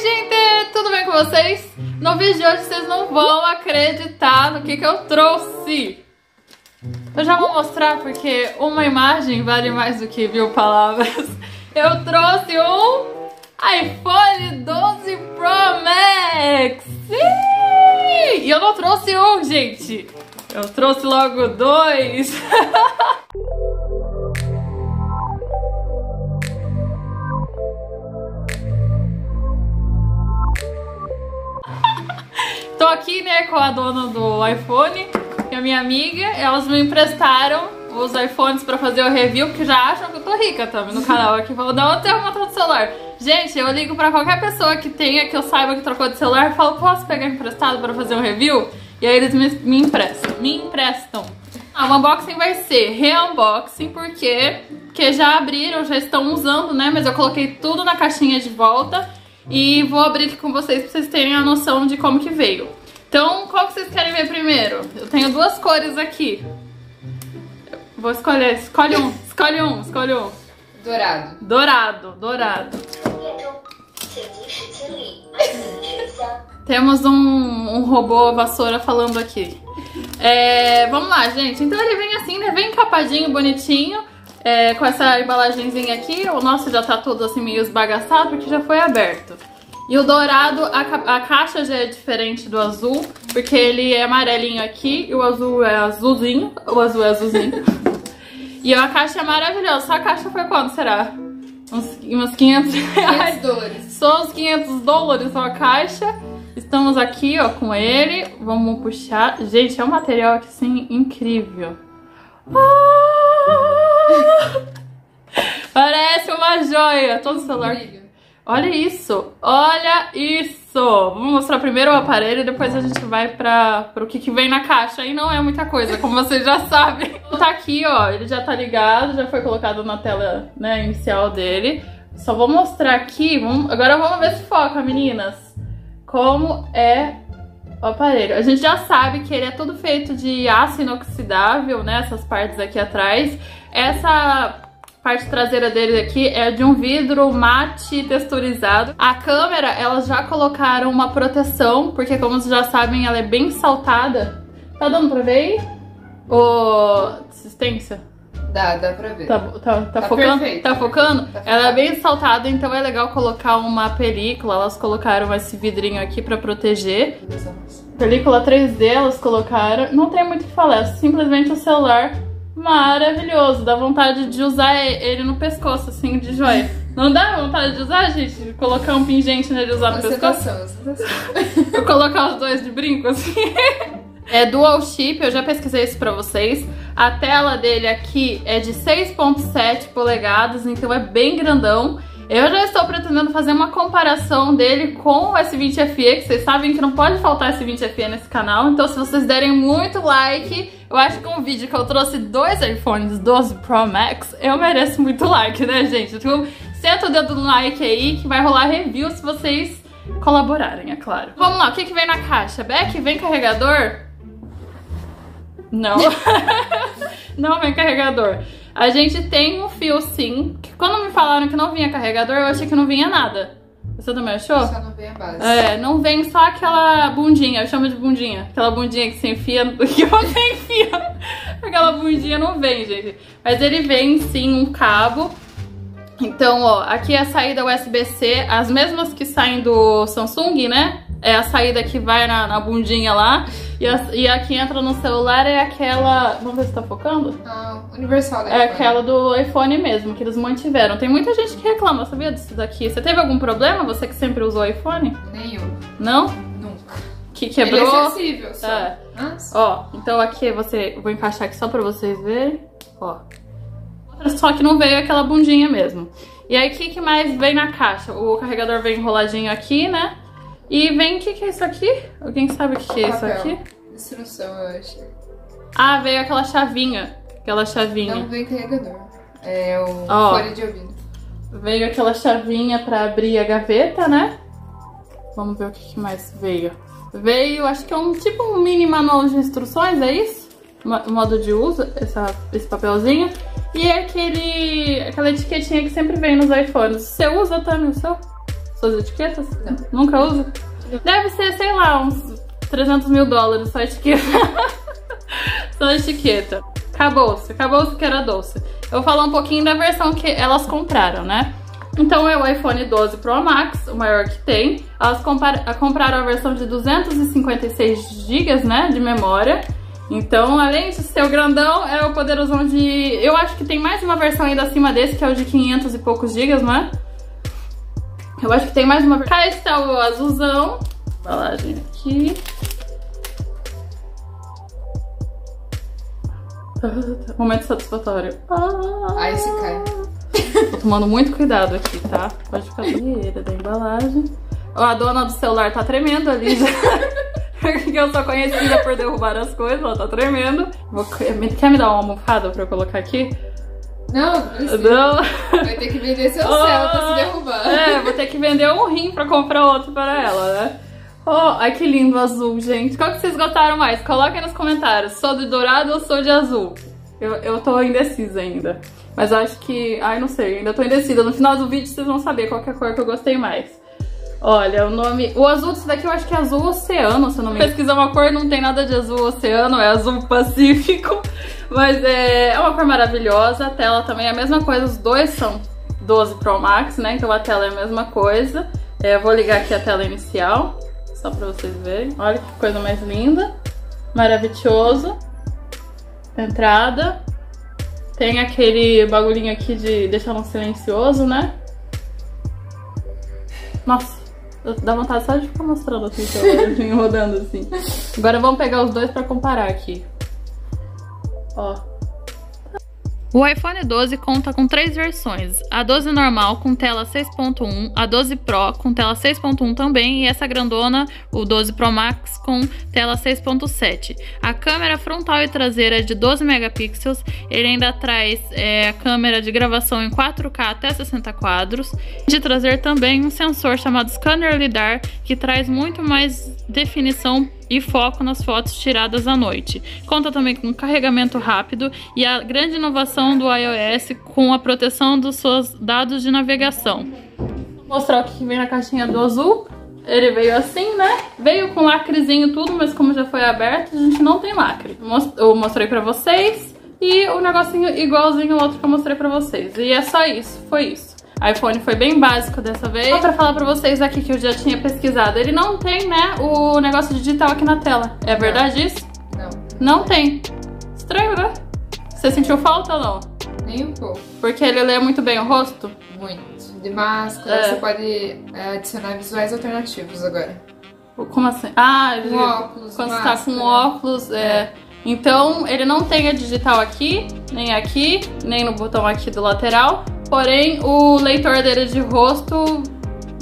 Oi, gente! Tudo bem com vocês? No vídeo de hoje vocês não vão acreditar no que, que eu trouxe. Eu já vou mostrar porque uma imagem vale mais do que mil palavras. Eu trouxe um iPhone 12 Pro Max! Sim! E eu não trouxe um, gente! Eu trouxe logo dois! aqui, né, com a dona do iPhone, que é a minha amiga. Elas me emprestaram os iPhones pra fazer o review, porque já acham que eu tô rica também no canal aqui. Falou, não, eu tenho uma do celular. Gente, eu ligo pra qualquer pessoa que tenha, que eu saiba que trocou de celular, e falo, posso pegar emprestado pra fazer um review? E aí eles me, me emprestam, me emprestam. Ah, o unboxing vai ser re-unboxing, porque, porque já abriram, já estão usando, né? Mas eu coloquei tudo na caixinha de volta. E vou abrir aqui com vocês pra vocês terem a noção de como que veio. Então, qual que vocês querem ver primeiro? Eu tenho duas cores aqui. Vou escolher, escolhe um, escolhe um, escolhe um. Dourado. Dourado, dourado. Temos um, um robô vassoura falando aqui. É, vamos lá, gente. Então ele vem assim, né? Vem encapadinho, bonitinho. É, com essa embalagenzinha aqui, o nosso já tá todo assim meio esbagaçado porque já foi aberto. E o dourado, a, a, caixa já é diferente do azul, porque ele é amarelinho aqui e o azul é azulzinho. O azul é azulzinho. e a caixa é maravilhosa. Só a caixa foi quanto, será? Uns, uns 500 reais. 500 dólares. Só uns 500 dólares a caixa. Estamos aqui, ó, com ele. Vamos puxar. Gente, é um material aqui, assim, incrível. Ah! Parece uma joia. Todo celular. Olha isso. Olha isso. Vamos mostrar primeiro o aparelho e depois a gente vai para o que, que vem na caixa. E não é muita coisa, como vocês já sabem. Tá aqui, ó. Ele já tá ligado, já foi colocado na tela né, inicial dele. Só vou mostrar aqui. Vamos... Agora vamos ver se foca, meninas. Como é o aparelho. A gente já sabe que ele é todo feito de aço inoxidável, né? Essas partes aqui atrás. Essa parte traseira dele aqui é de um vidro mate texturizado. A câmera, elas já colocaram uma proteção, porque como vocês já sabem, ela é bem saltada. Tá dando pra ver aí? O... assistência? Dá, dá pra ver. Tá, tá, tá, Tá focando? perfeito. Tá focando? Tá Ela é bem saltada, então é legal colocar uma película. Elas colocaram esse vidrinho aqui pra proteger. Película 3D elas colocaram. Não tem muito o que falar, é simplesmente o celular maravilhoso. Dá vontade de usar ele no pescoço, assim, de joia. Não dá vontade de usar, gente? De colocar um pingente nele e usar no pescoço? Ostentação, ostentação. Eu colocar os dois de brinco, assim. É dual chip, eu já pesquisei isso pra vocês. A tela dele aqui é de 6.7 polegadas, então é bem grandão. Eu já estou pretendendo fazer uma comparação dele com o S20 FE, que vocês sabem que não pode faltar S20 FE nesse canal. Então, se vocês derem muito like, eu acho que um vídeo que eu trouxe dois iPhones 12 Pro Max, eu mereço muito like, né, gente? Então, senta o dedo no like aí, que vai rolar review se vocês colaborarem, é claro. Vamos lá, o que, que vem na caixa? Beck, vem carregador? Não. não vem carregador. A gente tem um fio sim. Que quando me falaram que não vinha carregador, eu achei que não vinha nada. Você também achou? Só não vem a base. É, não vem só aquela bundinha, eu chamo de bundinha. Aquela bundinha que você enfia, que você enfia. Aquela bundinha não vem, gente. Mas ele vem sim um cabo. Então, ó, aqui é a saída USB-C, as mesmas que saem do Samsung, né? É a saída que vai na, na bundinha lá. E a, e a que entra no celular é aquela. Vamos ver se tá focando? Ah, universal, né? É aquela do iPhone mesmo, que eles mantiveram. Tem muita gente que reclama, sabia disso daqui? Você teve algum problema? Você que sempre usou iPhone? Nenhum. Não? Nunca. Que Ele quebrou? é sensível só. É. Nossa. Ó, então aqui você. Vou encaixar aqui só pra vocês verem. Ó. Só que não veio aquela bundinha mesmo. E aí, o que, que mais vem na caixa? O carregador vem enroladinho aqui, né? E vem, o que, que é isso aqui? Alguém sabe o que, que é isso aqui? Instrução, eu acho. Ah, veio aquela chavinha. Aquela chavinha. Não vem carregador. É o Ó. fone de ouvido. Veio aquela chavinha pra abrir a gaveta, né? Vamos ver o que, que mais veio. Veio, acho que é um tipo um mini manual de instruções, é isso? Ma- modo de uso, essa, esse papelzinho. E aquele, aquela etiquetinha que sempre vem nos iPhones. Você usa, Tami, o seu? Suas etiquetas? Não. Nunca usa? Deve ser, sei lá, uns 300 mil dólares só etiqueta. só etiqueta. Acabou-se, acabou-se que era doce. Eu vou falar um pouquinho da versão que elas compraram, né? Então é o iPhone 12 Pro Max, o maior que tem. Elas compraram a versão de 256 GB, né, de memória. Então, além de ser o grandão, é o poderosão de... Eu acho que tem mais uma versão ainda acima desse, que é o de 500 e poucos gigas, não é? Eu acho que tem mais uma... Cá está o azulzão. Embalagem aqui. Momento satisfatório. Ah, Aí se cai. Tô tomando muito cuidado aqui, tá? Pode ficar banheira da embalagem. Ó, A dona do celular tá tremendo ali já. Porque eu sou conhecida por derrubar as coisas, ela tá tremendo. Vou... Quer me dar uma almofada pra eu colocar aqui? Não, não precisa. Não. Vai ter que vender seu céu pra se derrubar. É, vou ter que vender um rim pra comprar outro para ela, né? Oh, ai que lindo azul, gente. Qual que vocês gostaram mais? Coloquem nos comentários. Sou de dourado ou sou de azul? Eu, eu tô indecisa ainda. Mas eu acho que... Ai, não sei. Ainda tô indecisa. No final do vídeo vocês vão saber qual que é a cor que eu gostei mais. Olha, o nome... O azul desse daqui eu acho que é azul oceano, se eu não me engano. Pesquisar uma cor, não tem nada de azul oceano, é azul pacífico. Mas é, é uma cor maravilhosa. A tela também é a mesma coisa. Os dois são 12 Pro Max, né? Então a tela é a mesma coisa. É, vou ligar aqui a tela inicial, só pra vocês verem. Olha que coisa mais linda. Maravilhoso. Entrada. Tem aquele bagulhinho aqui de deixar no silencioso, né? Nossa, dá vontade só de ficar mostrando assim, o rodando assim. Agora vamos pegar os dois pra comparar aqui. Ó. O iPhone 12 conta com três versões: a 12 normal com tela 6.1, a 12 Pro com tela 6.1 também e essa grandona, o 12 Pro Max com tela 6.7. A câmera frontal e traseira é de 12 megapixels, ele ainda traz é, a câmera de gravação em 4K até 60 quadros. De trazer também um sensor chamado Scanner LiDAR que traz muito mais definição e foco nas fotos tiradas à noite. Conta também com carregamento rápido e a grande inovação do iOS com a proteção dos seus dados de navegação. Vou mostrar o que vem na caixinha do azul. Ele veio assim, né? Veio com lacrezinho tudo, mas como já foi aberto, a gente não tem lacre. Eu mostrei pra vocês e o negocinho igualzinho ao outro que eu mostrei pra vocês. E é só isso, foi isso iPhone foi bem básico dessa vez. Só pra falar pra vocês aqui que eu já tinha pesquisado. Ele não tem, né, o negócio digital aqui na tela. É verdade isso? Não. Não tem. Estranho, né? Você sentiu falta ou não? Nem um pouco. Porque ele lê muito bem o rosto? Muito. De máscara, É. você pode é, adicionar visuais alternativos agora. Como assim? Ah, ele... Óculos, quando você tá com máscara. óculos, é... É. Então, ele não tem a digital aqui, nem aqui, nem no botão aqui do lateral. Porém, o leitor dele de rosto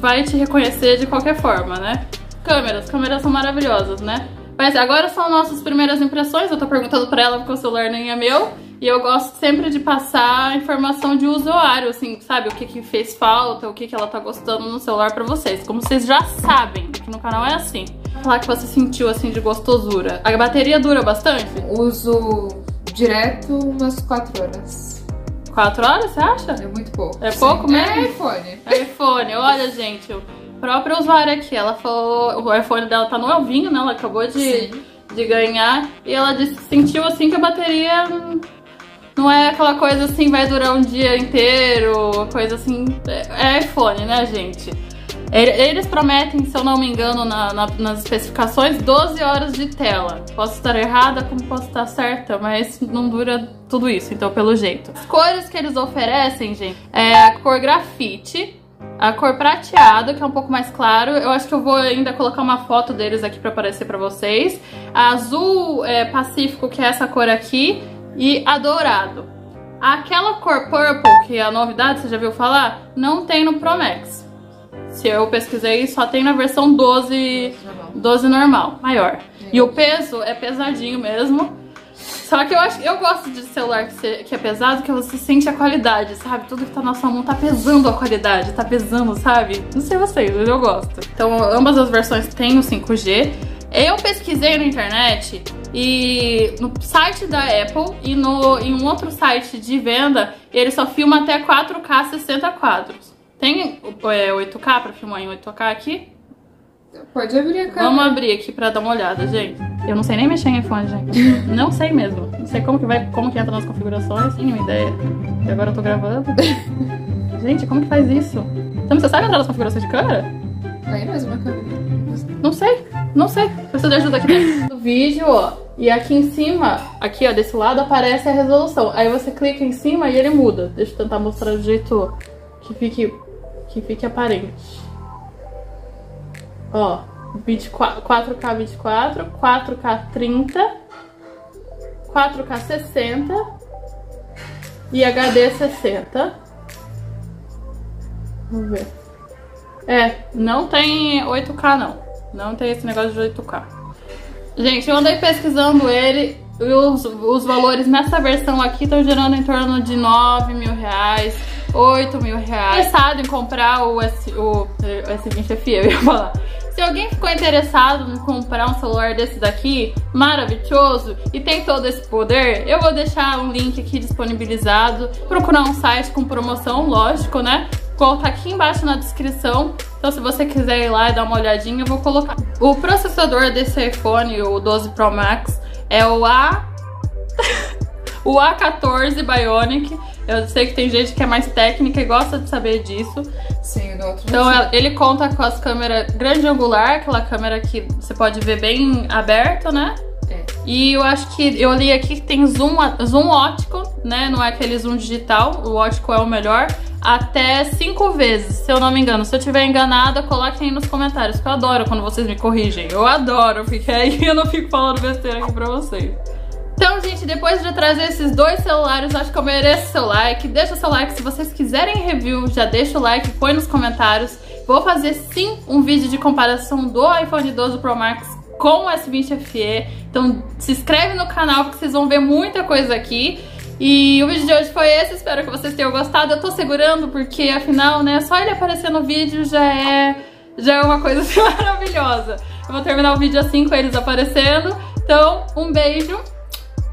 vai te reconhecer de qualquer forma, né? Câmeras, câmeras são maravilhosas, né? Mas agora são nossas primeiras impressões. Eu tô perguntando pra ela porque o celular nem é meu. E eu gosto sempre de passar informação de usuário, assim, sabe? O que, que fez falta, o que, que ela tá gostando no celular pra vocês. Como vocês já sabem, aqui no canal é assim. Falar que você sentiu, assim, de gostosura. A bateria dura bastante? Uso direto umas 4 horas. Quatro horas, você acha? É muito pouco. É pouco mesmo? É iPhone. iPhone, olha, gente, o próprio usuário aqui, ela falou, o iPhone dela tá novinho, né? Ela acabou de, Sim. de ganhar e ela disse que sentiu assim que a bateria não é aquela coisa assim, vai durar um dia inteiro, coisa assim. É, é iPhone, né, gente? Ele- Eles prometem, se eu não me engano, na- na- nas especificações, 12 horas de tela. Posso estar errada, como posso estar certa, mas não dura tudo isso, então pelo jeito. As cores que eles oferecem, gente, é a cor grafite, a cor prateado, que é um pouco mais claro. Eu acho que eu vou ainda colocar uma foto deles aqui pra aparecer pra vocês. A azul é, pacífico, que é essa cor aqui, e a dourado. Aquela cor purple, que é a novidade, você já viu falar? Não tem no Pro Max. Se eu pesquisei, só tem na versão 12, Normal. 12 normal, maior. E o peso é pesadinho mesmo. Só que eu acho eu gosto de celular que, se- que é pesado, que você sente a qualidade, sabe? Tudo que tá na sua mão tá pesando a qualidade, tá pesando, sabe? Não sei vocês, mas eu gosto. Então, ambas as versões têm o 5G. Eu pesquisei na internet e no site da Apple e no, em um outro site de venda, ele só filma até 4K 60 quadros. Tem é, 8K pra filmar em 8K aqui? Pode abrir a câmera. Vamos abrir aqui pra dar uma olhada, gente. Eu não sei nem mexer em iPhone, gente. não sei mesmo. Não sei como que vai, como que entra nas configurações, nenhuma ideia. E agora eu tô gravando. gente, como que faz isso? Então, você sabe entrar nas configurações de câmera? Aí mesmo a câmera. Não sei, não sei. Preciso de ajuda aqui dentro do vídeo, ó. E aqui em cima, aqui ó, desse lado aparece a resolução. Aí você clica em cima e ele muda. Deixa eu tentar mostrar do jeito que fique, que fique aparente. Ó, 24, 4K 24, 4K 30, 4K 60 e HD 60. Vamos ver. É, não tem 8K não. Não tem esse negócio de 8K. Gente, eu andei pesquisando ele e os, os valores nessa versão aqui estão gerando em torno de 9 mil reais, 8 mil reais. Interessado em comprar o, S, o S20 FE, eu ia falar. Se alguém ficou interessado em comprar um celular desse daqui, maravilhoso, e tem todo esse poder, eu vou deixar um link aqui disponibilizado. Procurar um site com promoção, lógico, né? Vou colocar aqui embaixo na descrição. Então se você quiser ir lá e dar uma olhadinha, eu vou colocar. O processador desse iPhone, o 12 Pro Max, é o A... o A14 Bionic. Eu sei que tem gente que é mais técnica e gosta de saber disso. Sim, do outro Então ele conta com as câmeras grande angular, aquela câmera que você pode ver bem aberto, né? É. E eu acho que eu li aqui que tem zoom, zoom ótico, né? Não é aquele zoom digital, o ótico é o melhor. Até cinco vezes, se eu não me engano. Se eu tiver enganada, coloquem aí nos comentários, que eu adoro quando vocês me corrigem. Eu adoro, porque aí eu não fico falando besteira aqui pra vocês. Então, gente, depois de trazer esses dois celulares, acho que eu mereço seu like. Deixa seu like se vocês quiserem review, já deixa o like, põe nos comentários. Vou fazer sim um vídeo de comparação do iPhone 12 Pro Max com o S20 FE. Então se inscreve no canal porque vocês vão ver muita coisa aqui. E o vídeo de hoje foi esse, espero que vocês tenham gostado. Eu tô segurando porque, afinal, né, só ele aparecer no vídeo já é, já é uma coisa maravilhosa. Eu vou terminar o vídeo assim com eles aparecendo. Então, um beijo